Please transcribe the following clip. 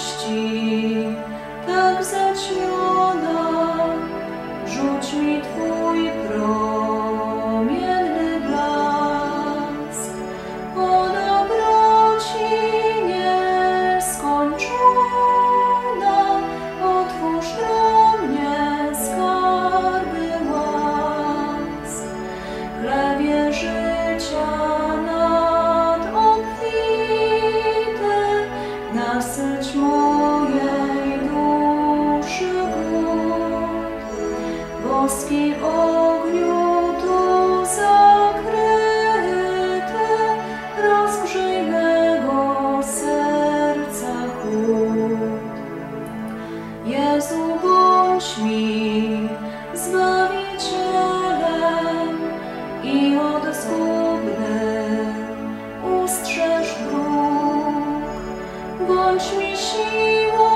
miłości. bądź mi Zbawicielem i od zgubny ustrzeż dróg. Bądź mi siłą